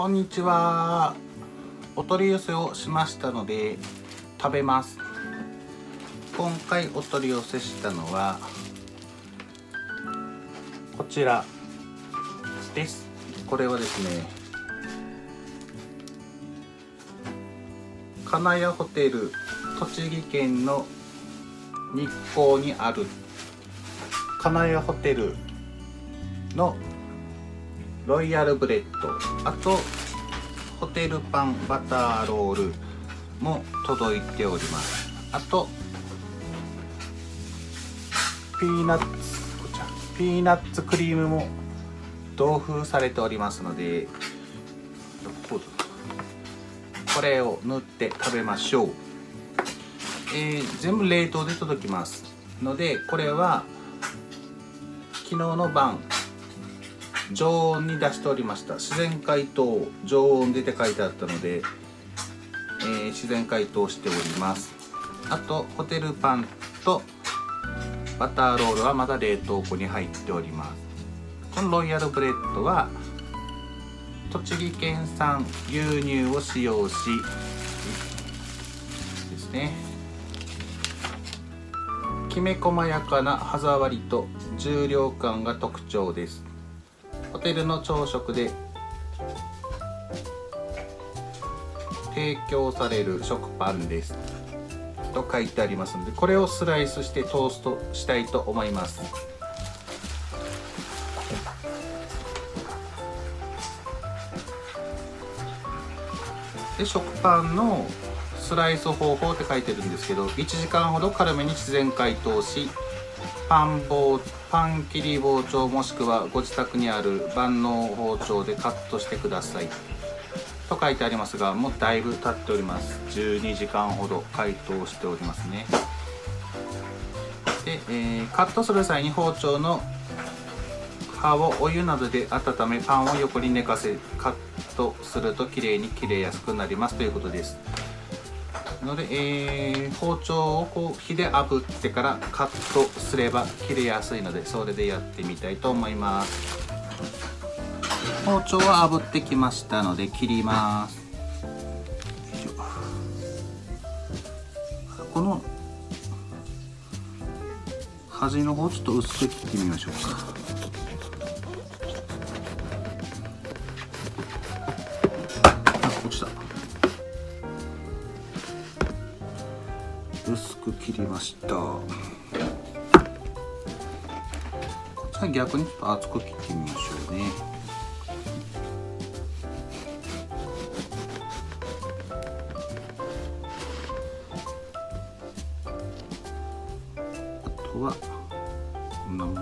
こんにちは。お取り寄せをしましたので食べます。今回お取り寄せしたのはこちらです。これはですね金谷ホテル栃木県の日光にある金谷ホテルのロイヤルブレッド。あとホテルパンバターロールも届いております。あとピーナッツピーナッツクリームも同封されておりますのでこれを塗って食べましょう、えー、全部冷凍で届きますのでこれは昨日の晩常温に出しておりました。自然解凍常温でって書いてあったので、えー、自然解凍しております。あとホテルパンとバターロールはまだ冷凍庫に入っております。このロイヤルブレッドは栃木県産牛乳を使用しですね。きめ細やかな歯触りと重量感が特徴です。ホテルの朝食で提供される食パンです。と書いてありますのでこれをスライスしてトーストしたいと思います。で食パンのスライス方法って書いてるんですけど1時間ほど軽めに自然解凍しパン棒パン切り包丁もしくはご自宅にある万能包丁でカットしてください。と書いてありますがもうだいぶ経っております。12時間ほど解凍しておりますね。で、えー、カットする際に包丁の刃をお湯などで温めパンを横に寝かせカットするときれいに切れやすくなります。ということです。ので、えー、包丁をこう火で炙ってからカットすれば切れやすいのでそれでやってみたいと思います。包丁は炙ってきましたので切ります。この端の方ちょっと薄く切ってみましょうか。切りました。こっちは逆にちょっと厚く切ってみましょうね。あとはこんなもん。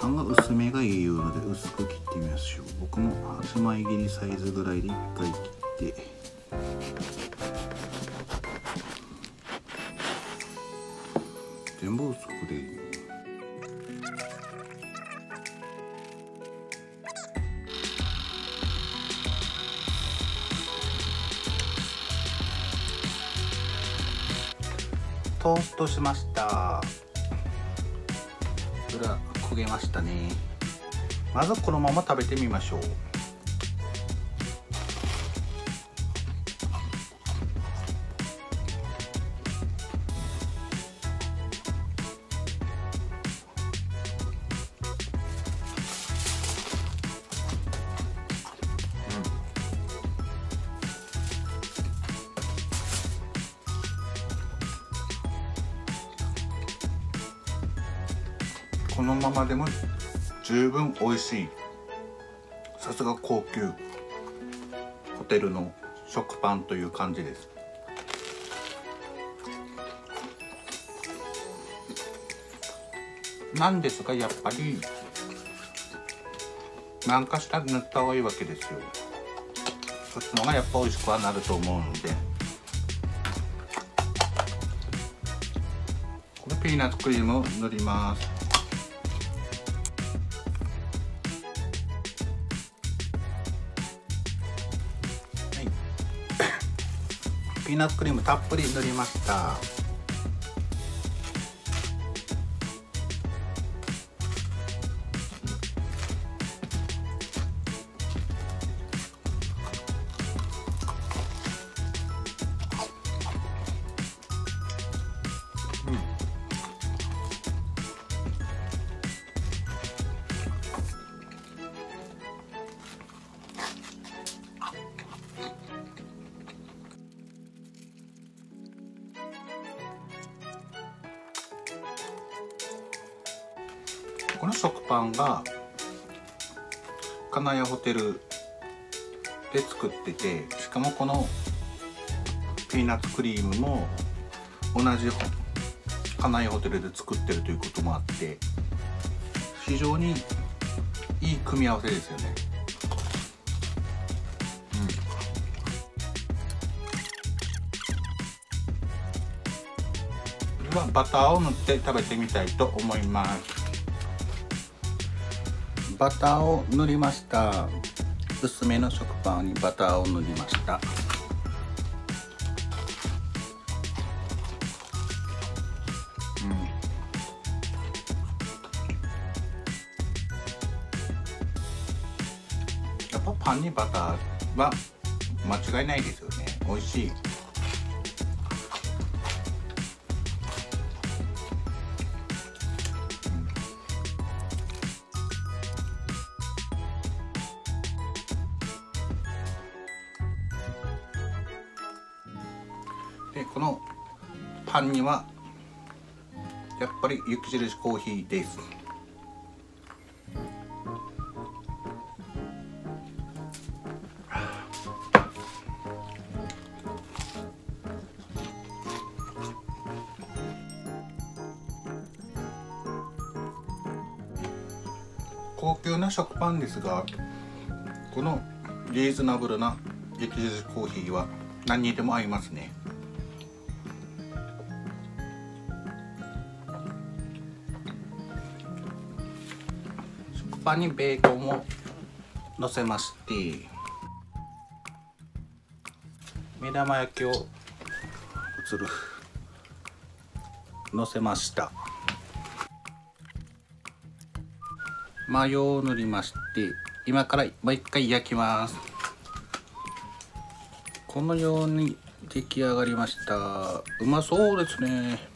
さんが薄めがいいので薄く切ってみましょう。僕も8枚切りサイズぐらいで1回切って。全部薄くでいい。トーストしました。げましたね。まずこのまま食べてみましょう。このままでも十分美味しい。さすが高級。ホテルの食パンという感じです。なんですがやっぱり何かしら塗った方がいいわけですよ。そっちの方がやっぱ美味しくはなると思うので。これピーナッツクリームを塗ります。ピーナッツクリームたっぷり塗りました。この食パンが金谷ホテルで作っててしかもこのピーナッツクリームも同じ金谷ホテルで作ってるということもあって非常にいい組み合わせですよね。うん。ではバターを塗って食べてみたいと思います。バターを塗りました。薄めの食パンにバターを塗りました。やっぱパンにバターは間違いないですよね。美味しい。パンにはやっぱり雪印コーヒーです。高級な食パンですがこのリーズナブルな雪印コーヒーは何にでも合いますね。パンにベーコンをのせまして目玉焼きを移る。のせました。マヨを塗りまして今からもう一回焼きます。このように出来上がりました。うまそうですね。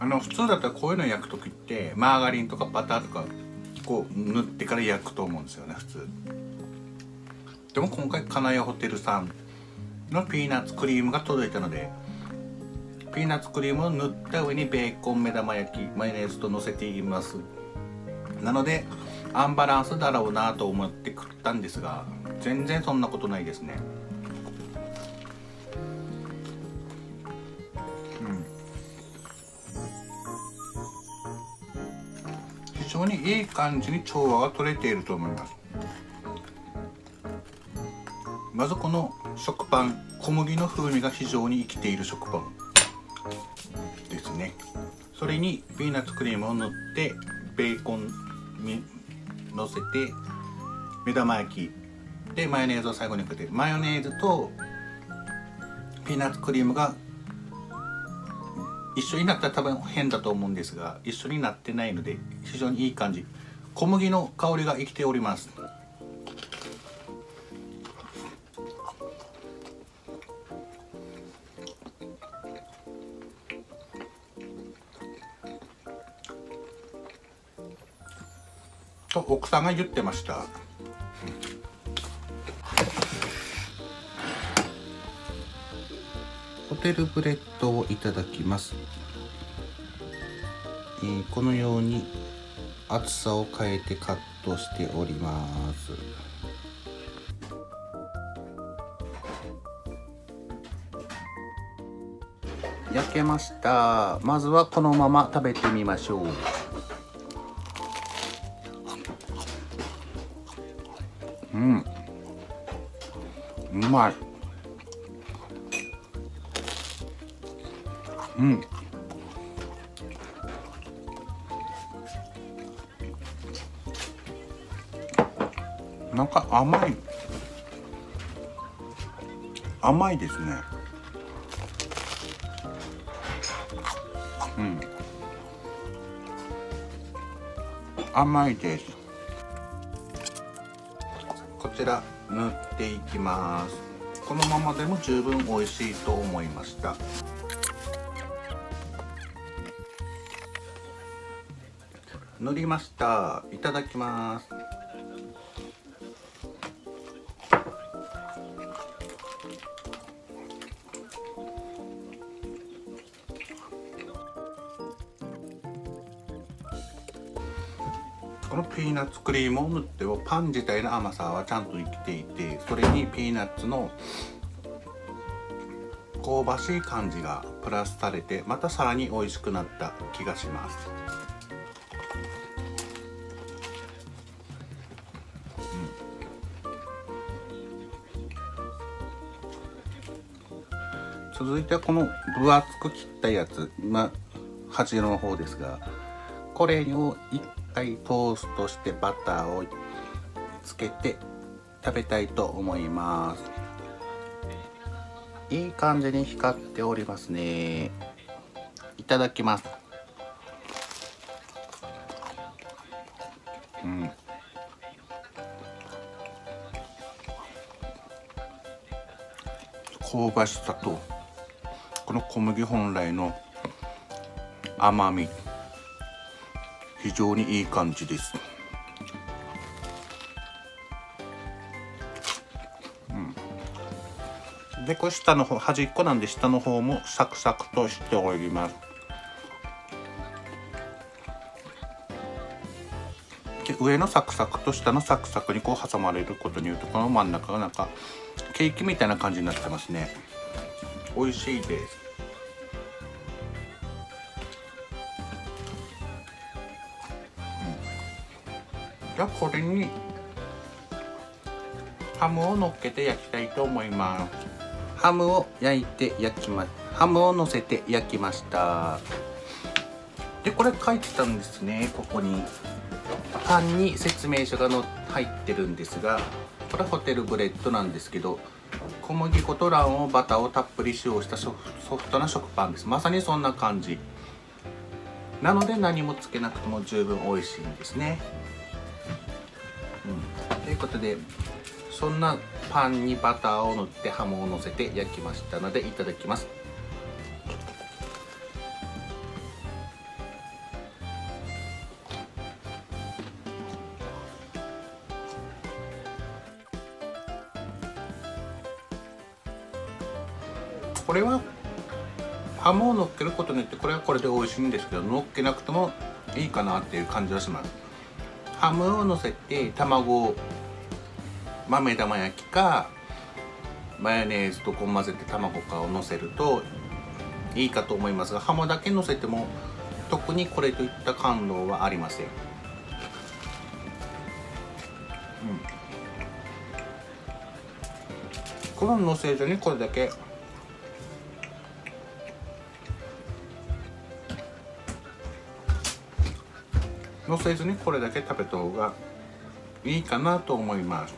あの普通だったらこういうの焼く時ってマーガリンとかバターとかこう塗ってから焼くと思うんですよね普通。でも今回金谷ホテルさんのピーナッツクリームが届いたのでピーナッツクリームを塗った上にベーコン目玉焼きマヨネーズと乗せています。なのでアンバランスだろうなと思って食ったんですが全然そんなことないですね。常にいい感じに調和が取れていると思います。まずこの食パン小麦の風味が非常に生きている食パン。ですね。それにピーナッツクリームを塗ってベーコンにのせて目玉焼き。でマヨネーズを最後にかけて。マヨネーズとピーナッツクリームが一緒になったら多分変だと思うんですが一緒になってないので非常にいい感じ。小麦の香りが生きております。と奥さんが言ってました。テルブレッドをいただきます、えーこのように厚さを変えてカットしております。焼けました。まずはこのまま食べてみましょう。うん。うまい。うん。なんか甘い。甘いですね。うん。甘いです。こちら塗っていきます。このままでも十分美味しいと思いました。塗りました。いただきます。このピーナッツクリームを塗ってもパン自体の甘さはちゃんと生きていてそれにピーナッツの香ばしい感じがプラスされてまたさらに美味しくなった気がします、続いてはこの分厚く切ったやつ今端の方ですがこれを一回トーストしてバターをつけて食べたいと思います。いい感じに光っておりますね。いただきます。うん。香ばしさとこの小麦本来の甘み非常にいい感じです、でこれ下の方端っこなんで下の方もサクサクとしております。で上のサクサクと下のサクサクにこう挟まれることによってこの真ん中がなんかケーキみたいな感じになってますね。美味しいです。じゃあこれにハムを乗っけて焼きたいと思います。ハムを焼いて焼きまハムを乗せて焼きました。でこれ書いてたんですねここに。パンに説明書がの入ってるんですがこれはホテルブレッドなんですけど小麦粉と卵黄バターをたっぷり使用したソフトな食パンです。まさにそんな感じ。なので何もつけなくても十分美味しいんですね。うん、ということでそんなパンにバターを塗ってハムをのせて焼きましたのでいただきます。これはハムを乗っけることによってこれはこれで美味しいんですけど乗っけなくてもいいかなっていう感じはします。ハムをのせて卵豆玉焼きかマヨネーズとこう混ぜて卵かをのせるといいかと思いますがハムだけのせても特にこれといった感動はありません、うん、こののせずにこれだけのせずにこれだけ食べた方がいいかなと思います、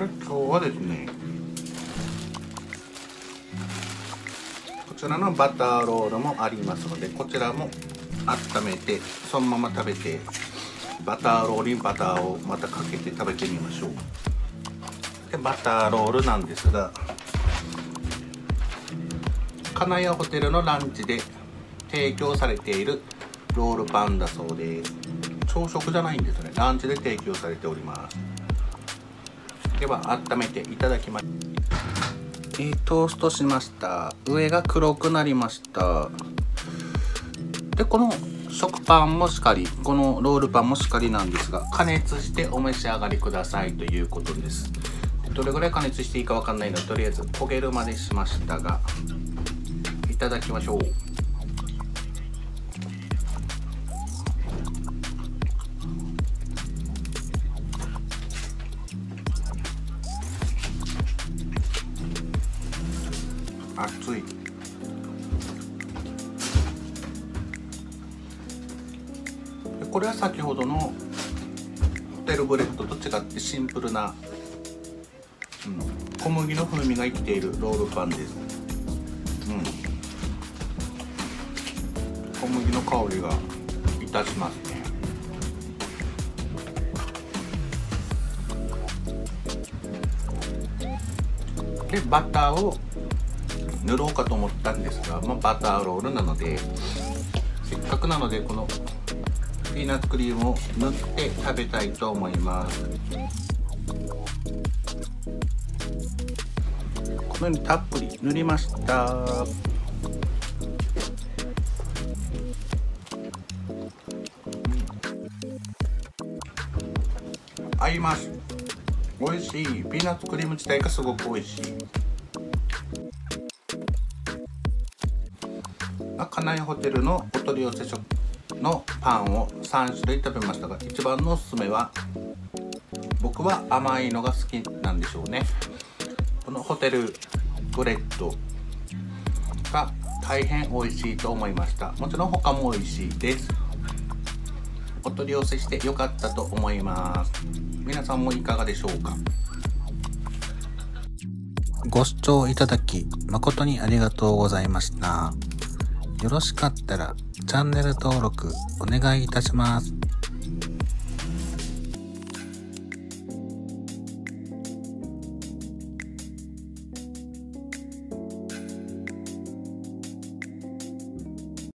うん、今日はですねこちらのバターロールもありますのでこちらも温めてそのまま食べてバターロールにバターをまたかけて食べてみましょう。でバターロールなんですが金谷ホテルのランチで提供されているロールパンだそうで朝食じゃないんですね。ランチで提供されております。では温めていただきます。えトーストしました。上が黒くなりました。でこの食パンもしっかりこのロールパンもしっかりなんですが加熱してお召し上がりくださいということです。どれぐらい加熱していいかわかんないのでとりあえず焦げるまでしましたがいただきましょう。熱い。これは先ほどのホテルブレッドと違ってシンプルな、うん、小麦の風味が生きているロールパンです、うん、小麦の香りがいたしますね。でバターを塗ろうかと思ったんですが、まあ、バターロールなのでせっかくなのでこのピーナッツクリームを塗って食べたいと思います。このようにたっぷり塗りました。合います。美味しい。ピーナッツクリーム自体がすごく美味しい。金井ホテルのお取り寄せ食のパンを3種類食べましたが一番のおすすめは僕は甘いのが好きなんでしょうね。このホテルブレッドが大変美味しいと思いました。もちろん他も美味しいです。お取り寄せしてよかったと思います。皆さんもいかがでしょうか？ご視聴いただき誠にありがとうございました。よろしかったらチャンネル登録お願いいたします。